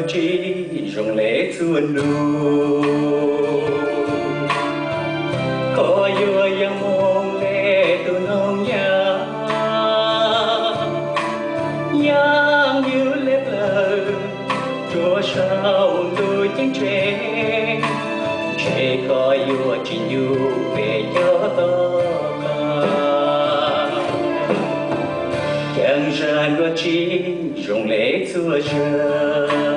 mơ chi dòng lễ xưa nụ có vừa dân môn lễ từ non nhà. Giang như lép lờ cho sao tôi chiến trẻ trẻ có vừa chỉ nhu về cho ta chẳng ra nó chỉ dùng lễ xưa xưa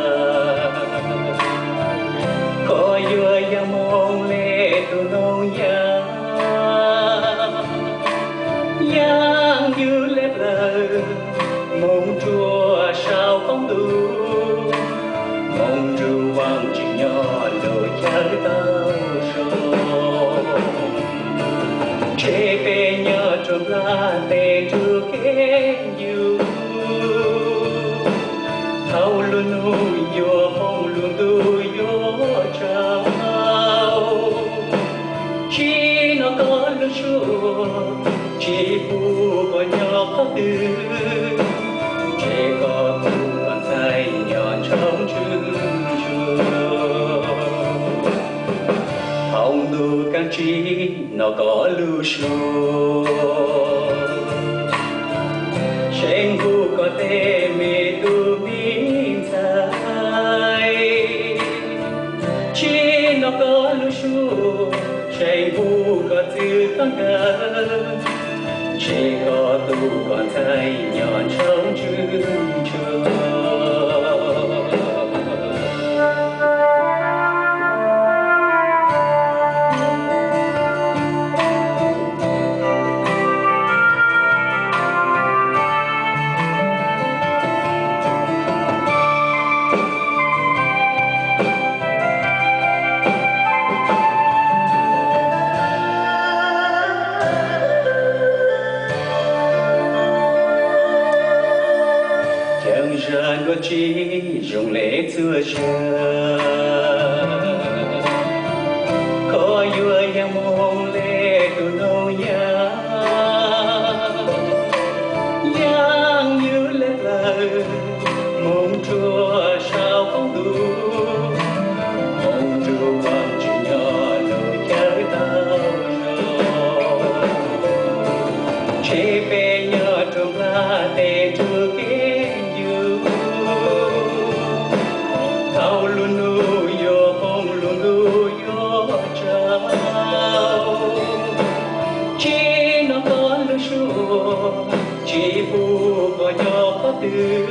lệ tu nông ya yang yêu lệ lờ mong chúa sao không đủ mong chúa vang chỉ nhỏ lời chơi tao rồi chế bê nhớ trong la tê chu không đủ can nó có lưu số trên khu có thể mê tu biến sai Chỉ nó có lưu số trên khu có tư tăng gần Chỉ có tu còn thay nhọn trong chương trường ra chỉ dùng lễ xưa chờ có yêu yang mong lễ từ nô ya giang như lễ lời mong chúa sao không đủ. Mong chúa quan chỉ nhỏ lời chơi tao rồi. Chế bê nhớ chỉ bu có nhỏ có tư.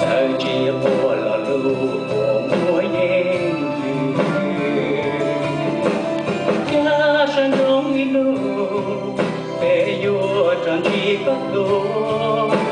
Thời chỉ bu là lu của mùa yên cha sang đông in lu bé yo chẳng chỉ có tôi